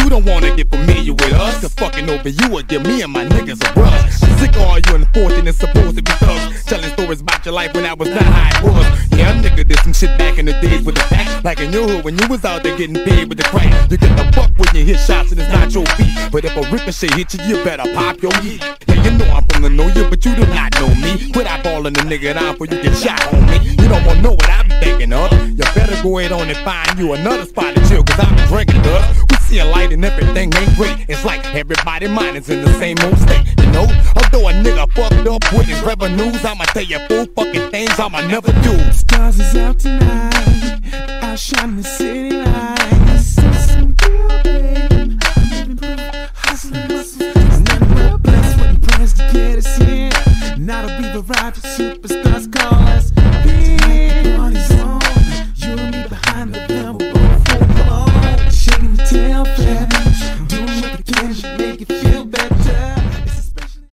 you don't wanna get familiar with us. Cause fucking over you will give me and my niggas a rush. Sick all you unfortunate supposed to be thugs. Telling stories about your life when I was not how it was. Yeah, nigga did some shit back in the days with the pack. Like in your hood when you was out there getting paid with the crack. You get the fuck when you hit shots and it's not your beat. But if a ricochet hit you, you better pop your heat. Yeah, you know I'm from the know you, but you do not know me. Quit eyeballing the nigga down before you get shot on me. You don't wanna know what I be thinking of. You better go ahead on and find you another spot to chill, cause I'm drinking, dust. See a light and everything ain't great. It's like everybody mind is in the same old state, you know? Although a nigga fucked up with his revenues, I'ma tell you four fucking things I'ma never do. Stars is out tonight, outshine the city lights. Some real babe, living proof, hustling. There's nothing but blessed when he prayers to get us in. Now that we've arrived, superstars call us.